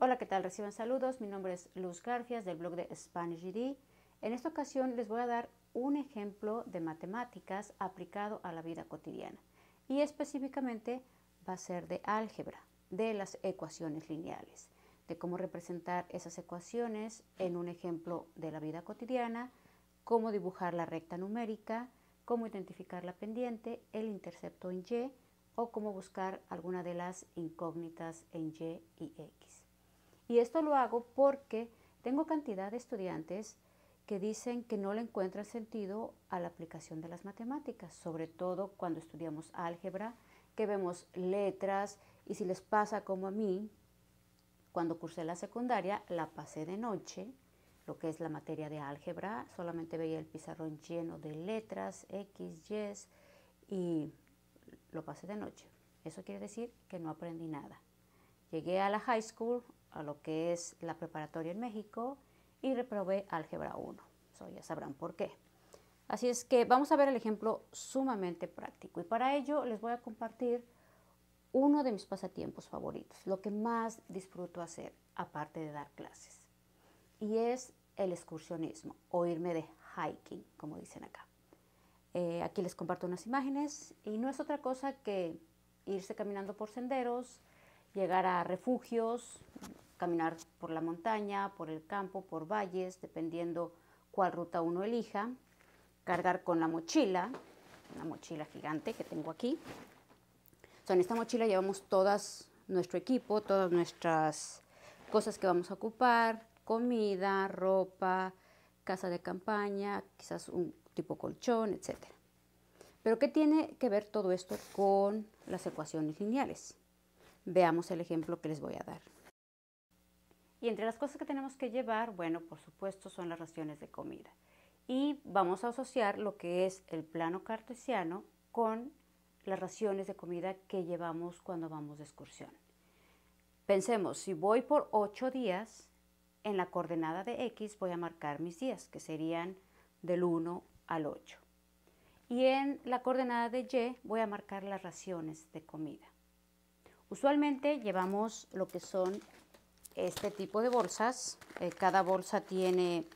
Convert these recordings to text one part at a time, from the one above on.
Hola, ¿qué tal? Reciban saludos. Mi nombre es Luz Garfias del blog de Spanish GD. En esta ocasión les voy a dar un ejemplo de matemáticas aplicado a la vida cotidiana y específicamente va a ser de álgebra, de las ecuaciones lineales, de cómo representar esas ecuaciones en un ejemplo de la vida cotidiana, cómo dibujar la recta numérica, cómo identificar la pendiente, el intercepto en Y o cómo buscar alguna de las incógnitas en Y y X. Y esto lo hago porque tengo cantidad de estudiantes que dicen que no le encuentran sentido a la aplicación de las matemáticas, sobre todo cuando estudiamos álgebra, que vemos letras y si les pasa como a mí, cuando cursé la secundaria, la pasé de noche, lo que es la materia de álgebra, solamente veía el pizarrón lleno de letras, X, Y, y lo pasé de noche. Eso quiere decir que no aprendí nada. Llegué a la high school, a lo que es la preparatoria en México y reprobé álgebra 1. Eso ya sabrán por qué. Así es que vamos a ver el ejemplo sumamente práctico y para ello les voy a compartir uno de mis pasatiempos favoritos, lo que más disfruto hacer aparte de dar clases. Y es el excursionismo o irme de hiking, como dicen acá. Eh, aquí les comparto unas imágenes y no es otra cosa que irse caminando por senderos, llegar a refugios, caminar por la montaña, por el campo, por valles, dependiendo cuál ruta uno elija, cargar con la mochila, una mochila gigante que tengo aquí. en esta mochila llevamos todas nuestro equipo, todas nuestras cosas que vamos a ocupar, comida, ropa, casa de campaña, quizás un tipo colchón, etc. Pero ¿qué tiene que ver todo esto con las ecuaciones lineales? Veamos el ejemplo que les voy a dar. Y entre las cosas que tenemos que llevar, bueno, por supuesto son las raciones de comida. Y vamos a asociar lo que es el plano cartesiano con las raciones de comida que llevamos cuando vamos de excursión. Pensemos, si voy por 8 días, en la coordenada de X voy a marcar mis días, que serían del 1 al 8. Y en la coordenada de Y voy a marcar las raciones de comida. Usualmente llevamos lo que son este tipo de bolsas. Eh, cada bolsa tiene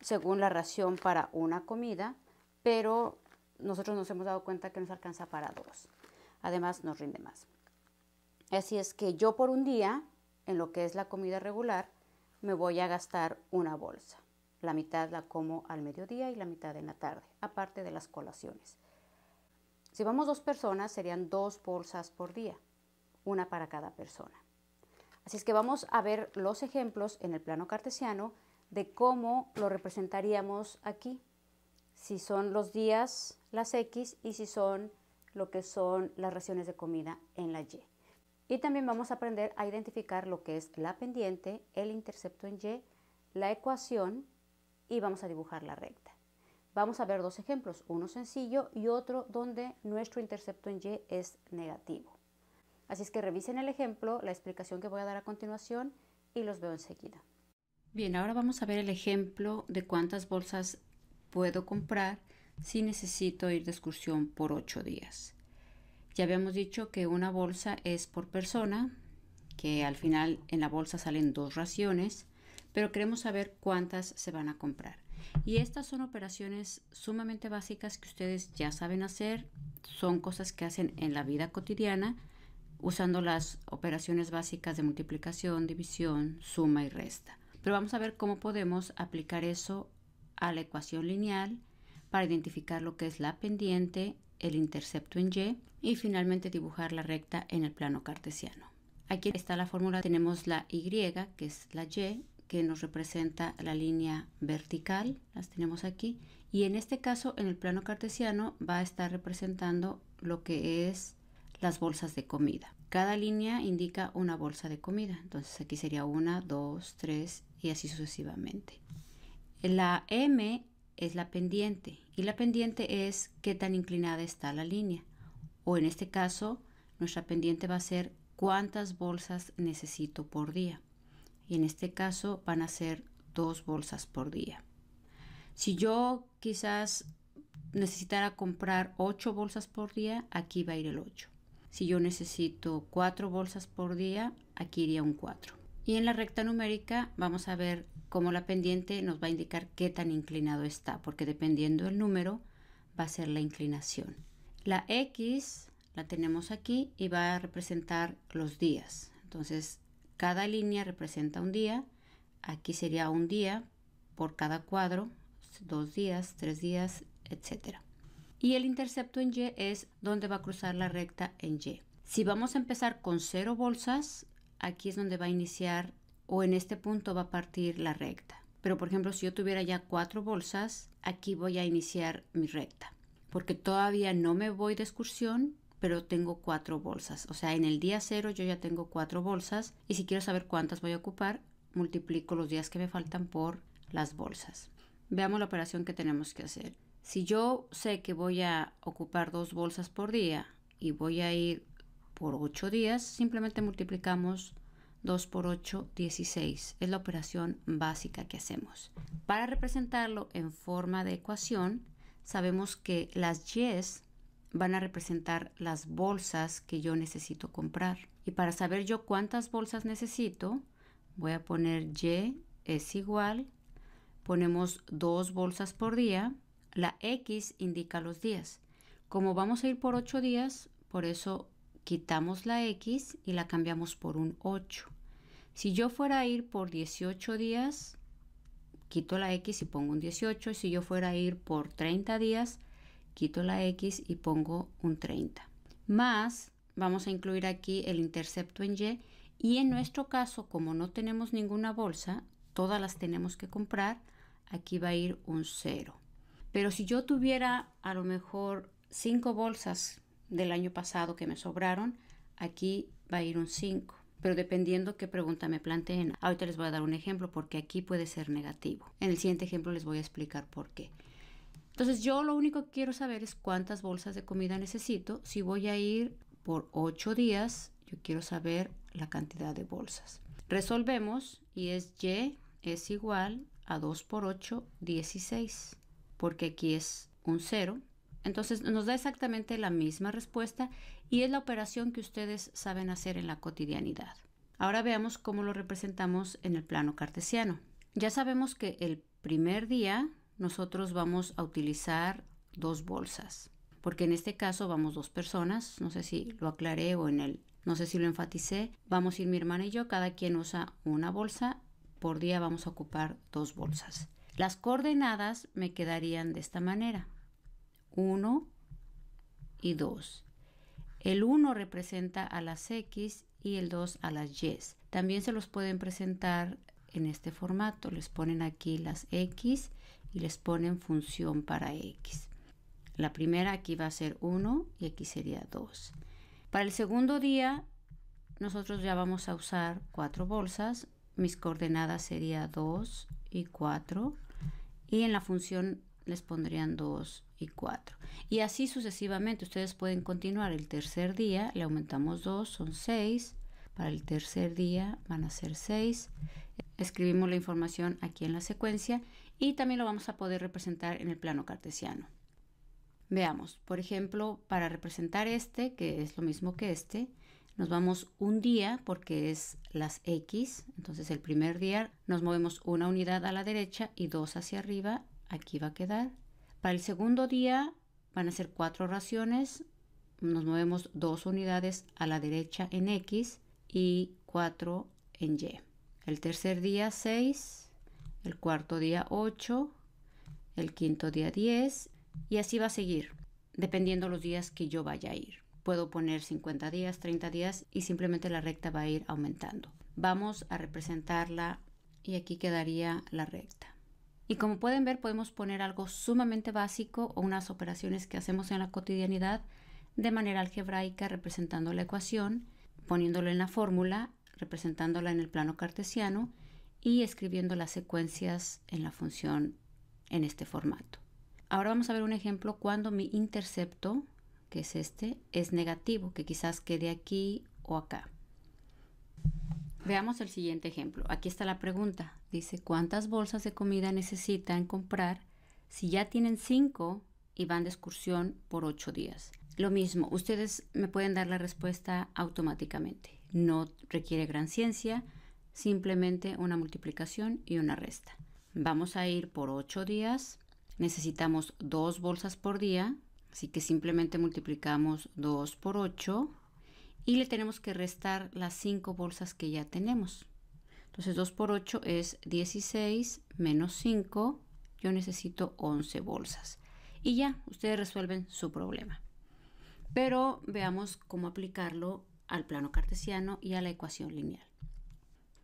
según la ración para una comida, pero nosotros nos hemos dado cuenta que nos alcanza para dos. Además nos rinde más. Así es que yo por un día, en lo que es la comida regular, me voy a gastar una bolsa. La mitad la como al mediodía y la mitad en la tarde, aparte de las colaciones. Si vamos dos personas, serían dos bolsas por día una para cada persona. Así es que vamos a ver los ejemplos en el plano cartesiano de cómo lo representaríamos aquí. Si son los días, las X, y si son lo que son las raciones de comida en la Y. Y también vamos a aprender a identificar lo que es la pendiente, el intercepto en Y, la ecuación y vamos a dibujar la recta. Vamos a ver dos ejemplos, uno sencillo y otro donde nuestro intercepto en Y es negativo. Así es que revisen el ejemplo, la explicación que voy a dar a continuación y los veo enseguida. Bien, ahora vamos a ver el ejemplo de cuántas bolsas puedo comprar si necesito ir de excursión por 8 días. Ya habíamos dicho que una bolsa es por persona, que al final en la bolsa salen dos raciones, pero queremos saber cuántas se van a comprar. Y estas son operaciones sumamente básicas que ustedes ya saben hacer, son cosas que hacen en la vida cotidiana, usando las operaciones básicas de multiplicación, división, suma y resta. Pero vamos a ver cómo podemos aplicar eso a la ecuación lineal para identificar lo que es la pendiente, el intercepto en Y y finalmente dibujar la recta en el plano cartesiano. Aquí está la fórmula, tenemos la Y, que es la Y, que nos representa la línea vertical, las tenemos aquí, y en este caso en el plano cartesiano va a estar representando lo que es las bolsas de comida. Cada línea indica una bolsa de comida. Entonces aquí sería una, dos, tres y así sucesivamente. La M es la pendiente y la pendiente es qué tan inclinada está la línea. O en este caso, nuestra pendiente va a ser cuántas bolsas necesito por día. Y en este caso van a ser dos bolsas por día. Si yo quizás necesitara comprar ocho bolsas por día, aquí va a ir el 8. Si yo necesito cuatro bolsas por día, aquí iría un 4. Y en la recta numérica vamos a ver cómo la pendiente nos va a indicar qué tan inclinado está, porque dependiendo del número va a ser la inclinación. La X la tenemos aquí y va a representar los días. Entonces, cada línea representa un día. Aquí sería un día por cada cuadro, dos días, tres días, etc. Y el intercepto en Y es donde va a cruzar la recta en Y. Si vamos a empezar con cero bolsas, aquí es donde va a iniciar o en este punto va a partir la recta. Pero por ejemplo, si yo tuviera ya cuatro bolsas, aquí voy a iniciar mi recta. Porque todavía no me voy de excursión, pero tengo cuatro bolsas. O sea, en el día cero yo ya tengo cuatro bolsas y si quiero saber cuántas voy a ocupar, multiplico los días que me faltan por las bolsas. Veamos la operación que tenemos que hacer. Si yo sé que voy a ocupar dos bolsas por día y voy a ir por ocho días, simplemente multiplicamos 2 por 8, 16. Es la operación básica que hacemos. Para representarlo en forma de ecuación, sabemos que las Y's van a representar las bolsas que yo necesito comprar. Y para saber yo cuántas bolsas necesito, voy a poner Y es igual, ponemos dos bolsas por día, la X indica los días. Como vamos a ir por 8 días, por eso quitamos la X y la cambiamos por un 8. Si yo fuera a ir por 18 días, quito la X y pongo un 18. Si yo fuera a ir por 30 días, quito la X y pongo un 30. Más, vamos a incluir aquí el intercepto en Y. Y en nuestro caso, como no tenemos ninguna bolsa, todas las tenemos que comprar, aquí va a ir un 0. Pero si yo tuviera a lo mejor 5 bolsas del año pasado que me sobraron, aquí va a ir un 5. Pero dependiendo qué pregunta me planteen, ahorita les voy a dar un ejemplo porque aquí puede ser negativo. En el siguiente ejemplo les voy a explicar por qué. Entonces yo lo único que quiero saber es cuántas bolsas de comida necesito. Si voy a ir por 8 días, yo quiero saber la cantidad de bolsas. Resolvemos y es y es igual a 2 por 8, 16. Porque aquí es un 0 entonces nos da exactamente la misma respuesta y es la operación que ustedes saben hacer en la cotidianidad. Ahora veamos cómo lo representamos en el plano cartesiano. Ya sabemos que el primer día nosotros vamos a utilizar dos bolsas, porque en este caso vamos dos personas, no sé si lo aclaré o en el, no sé si lo enfaticé, vamos a ir mi hermana y yo, cada quien usa una bolsa, por día vamos a ocupar dos bolsas. Las coordenadas me quedarían de esta manera. 1 y 2. El 1 representa a las X y el 2 a las Y. También se los pueden presentar en este formato. Les ponen aquí las X y les ponen función para X. La primera aquí va a ser 1 y aquí sería 2. Para el segundo día nosotros ya vamos a usar cuatro bolsas. Mis coordenadas serían 2 y 4. Y en la función les pondrían 2 y 4. Y así sucesivamente. Ustedes pueden continuar. El tercer día le aumentamos 2, son 6. Para el tercer día van a ser 6. Escribimos la información aquí en la secuencia y también lo vamos a poder representar en el plano cartesiano. Veamos, por ejemplo, para representar este, que es lo mismo que este, nos vamos un día porque es las X, entonces el primer día nos movemos una unidad a la derecha y dos hacia arriba, aquí va a quedar para el segundo día van a ser cuatro raciones. Nos movemos dos unidades a la derecha en X y cuatro en Y. El tercer día 6, el cuarto día 8, el quinto día 10 y así va a seguir, dependiendo los días que yo vaya a ir. Puedo poner 50 días, 30 días y simplemente la recta va a ir aumentando. Vamos a representarla y aquí quedaría la recta. Y como pueden ver, podemos poner algo sumamente básico o unas operaciones que hacemos en la cotidianidad de manera algebraica representando la ecuación, poniéndolo en la fórmula, representándola en el plano cartesiano y escribiendo las secuencias en la función en este formato. Ahora vamos a ver un ejemplo cuando mi intercepto, que es este, es negativo, que quizás quede aquí o acá. Veamos el siguiente ejemplo. Aquí está la pregunta. Dice, ¿cuántas bolsas de comida necesitan comprar si ya tienen cinco y van de excursión por ocho días? Lo mismo, ustedes me pueden dar la respuesta automáticamente. No requiere gran ciencia, simplemente una multiplicación y una resta. Vamos a ir por 8 días. Necesitamos dos bolsas por día, así que simplemente multiplicamos 2 por 8 y le tenemos que restar las 5 bolsas que ya tenemos. Entonces 2 por 8 es 16 menos 5. Yo necesito 11 bolsas. Y ya, ustedes resuelven su problema. Pero veamos cómo aplicarlo al plano cartesiano y a la ecuación lineal.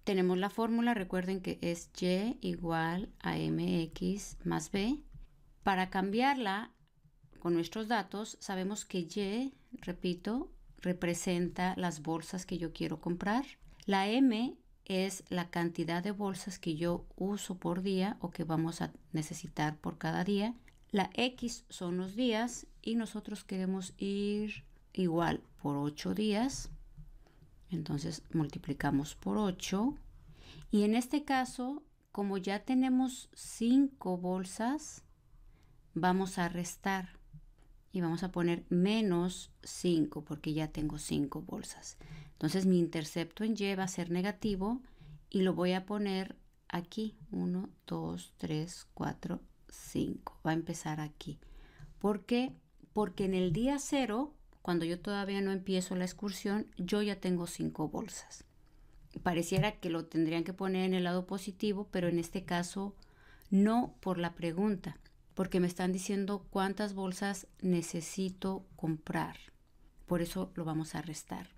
Tenemos la fórmula, recuerden que es y igual a mx más b. Para cambiarla con nuestros datos, sabemos que y, repito, representa las bolsas que yo quiero comprar. La m es la cantidad de bolsas que yo uso por día o que vamos a necesitar por cada día. La X son los días y nosotros queremos ir igual por 8 días. Entonces multiplicamos por 8. Y en este caso, como ya tenemos 5 bolsas, vamos a restar y vamos a poner menos 5 porque ya tengo 5 bolsas. Entonces mi intercepto en Y va a ser negativo y lo voy a poner aquí. 1, 2, 3, 4, 5. Va a empezar aquí. ¿Por qué? Porque en el día 0, cuando yo todavía no empiezo la excursión, yo ya tengo 5 bolsas. Pareciera que lo tendrían que poner en el lado positivo, pero en este caso no por la pregunta, porque me están diciendo cuántas bolsas necesito comprar. Por eso lo vamos a restar.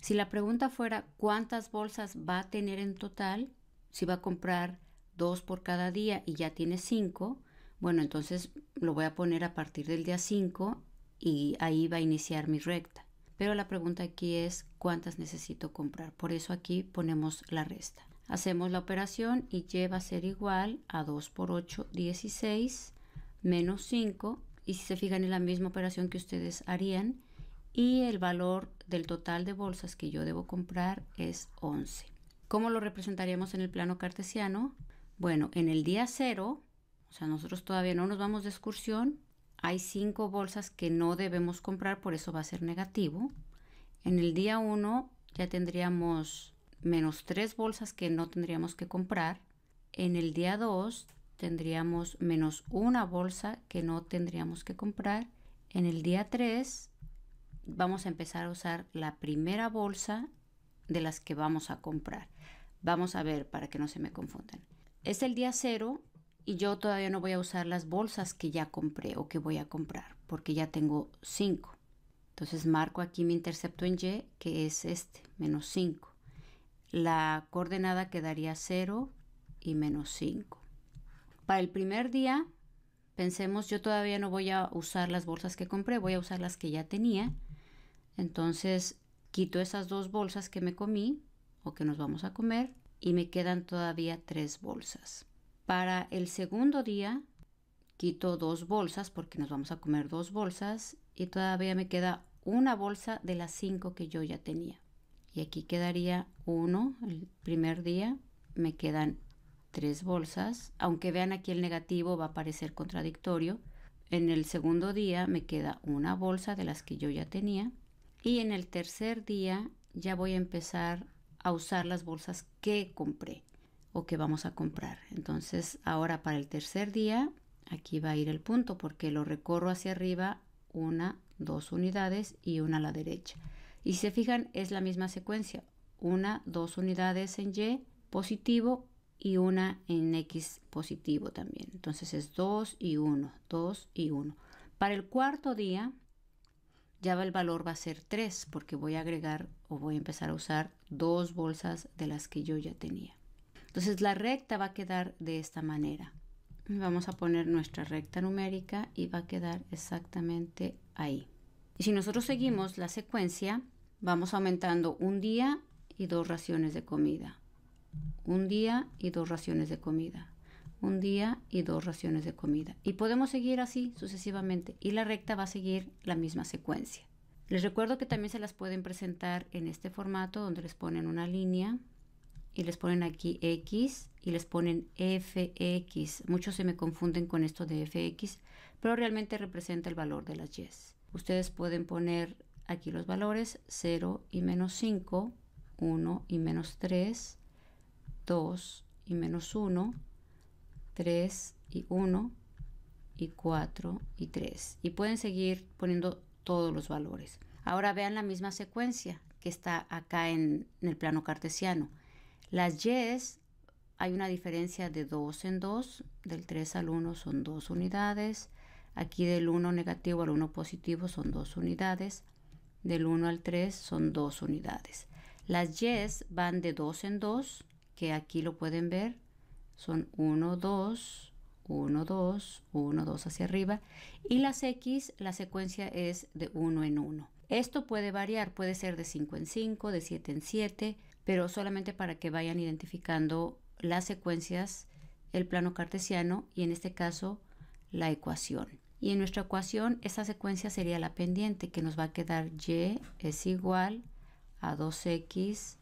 Si la pregunta fuera cuántas bolsas va a tener en total, si va a comprar dos por cada día y ya tiene cinco, bueno, entonces lo voy a poner a partir del día 5 y ahí va a iniciar mi recta. Pero la pregunta aquí es cuántas necesito comprar. Por eso aquí ponemos la resta. Hacemos la operación y y va a ser igual a 2 por 8, 16, menos 5. Y si se fijan en la misma operación que ustedes harían, y el valor del total de bolsas que yo debo comprar es 11. ¿Cómo lo representaríamos en el plano cartesiano? Bueno, en el día 0, o sea, nosotros todavía no nos vamos de excursión, hay 5 bolsas que no debemos comprar, por eso va a ser negativo. En el día 1 ya tendríamos menos 3 bolsas que no tendríamos que comprar. En el día 2 tendríamos menos una bolsa que no tendríamos que comprar. En el día 3 vamos a empezar a usar la primera bolsa de las que vamos a comprar. Vamos a ver para que no se me confundan. Es el día cero y yo todavía no voy a usar las bolsas que ya compré o que voy a comprar porque ya tengo 5. Entonces marco aquí mi intercepto en Y que es este, menos 5. La coordenada quedaría 0 y menos 5. Para el primer día, pensemos, yo todavía no voy a usar las bolsas que compré, voy a usar las que ya tenía. Entonces quito esas dos bolsas que me comí o que nos vamos a comer y me quedan todavía tres bolsas. Para el segundo día quito dos bolsas porque nos vamos a comer dos bolsas y todavía me queda una bolsa de las cinco que yo ya tenía. Y aquí quedaría uno el primer día, me quedan tres bolsas, aunque vean aquí el negativo va a parecer contradictorio. En el segundo día me queda una bolsa de las que yo ya tenía y en el tercer día ya voy a empezar a usar las bolsas que compré o que vamos a comprar. Entonces ahora para el tercer día, aquí va a ir el punto porque lo recorro hacia arriba una, dos unidades y una a la derecha. Y si se fijan es la misma secuencia. Una, dos unidades en Y positivo y una en X positivo también. Entonces es 2 y 1, 2 y 1. Para el cuarto día ya el valor va a ser 3 porque voy a agregar o voy a empezar a usar dos bolsas de las que yo ya tenía. Entonces la recta va a quedar de esta manera. Vamos a poner nuestra recta numérica y va a quedar exactamente ahí. Y si nosotros seguimos la secuencia, vamos aumentando un día y dos raciones de comida. Un día y dos raciones de comida. Un día y dos raciones de comida. Y podemos seguir así sucesivamente. Y la recta va a seguir la misma secuencia. Les recuerdo que también se las pueden presentar en este formato donde les ponen una línea y les ponen aquí X y les ponen FX. Muchos se me confunden con esto de FX, pero realmente representa el valor de las Y. Ustedes pueden poner aquí los valores 0 y menos 5, 1 y menos 3, 2 y menos 1, 3 y 1 y 4 y 3. Y pueden seguir poniendo todos los valores. Ahora vean la misma secuencia que está acá en, el plano cartesiano. Las Y's hay una diferencia de 2 en 2, del 3 al 1 son 2 unidades, aquí del 1 negativo al 1 positivo son 2 unidades, del 1 al 3 son 2 unidades. Las Y's van de 2 en 2, que aquí lo pueden ver, son 1, 2, 1, 2, 1, 2 hacia arriba, y las X, la secuencia es de 1 en 1. Esto puede variar, puede ser de 5 en 5, de 7 en 7, pero solamente para que vayan identificando las secuencias, el plano cartesiano y en este caso la ecuación. Y en nuestra ecuación esa secuencia sería la pendiente que nos va a quedar y es igual a 2x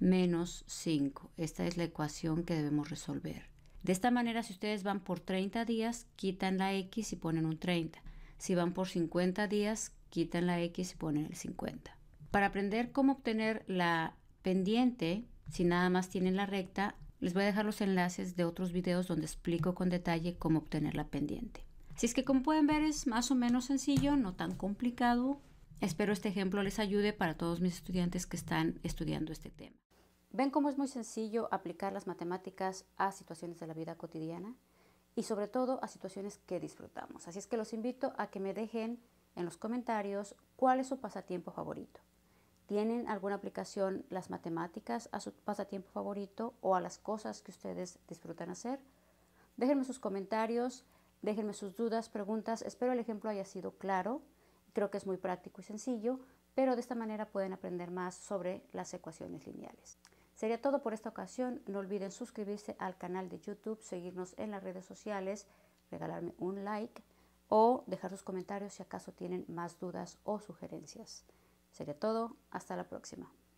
menos 5. Esta es la ecuación que debemos resolver. De esta manera, si ustedes van por 30 días, quitan la x y ponen un 30. Si van por 50 días, quitan la X y ponen el 50. Para aprender cómo obtener la pendiente, si nada más tienen la recta, les voy a dejar los enlaces de otros videos donde explico con detalle cómo obtener la pendiente. Si es que como pueden ver es más o menos sencillo, no tan complicado. Espero este ejemplo les ayude para todos mis estudiantes que están estudiando este tema. ¿Ven cómo es muy sencillo aplicar las matemáticas a situaciones de la vida cotidiana? Y sobre todo a situaciones que disfrutamos. Así es que los invito a que me dejen en los comentarios cuál es su pasatiempo favorito. ¿Tienen alguna aplicación las matemáticas a su pasatiempo favorito o a las cosas que ustedes disfrutan hacer? Déjenme sus comentarios, déjenme sus dudas, preguntas. Espero el ejemplo haya sido claro. Creo que es muy práctico y sencillo, pero de esta manera pueden aprender más sobre las ecuaciones lineales. Sería todo por esta ocasión. No olviden suscribirse al canal de YouTube, seguirnos en las redes sociales, regalarme un like o dejar sus comentarios si acaso tienen más dudas o sugerencias. Sería todo, hasta la próxima.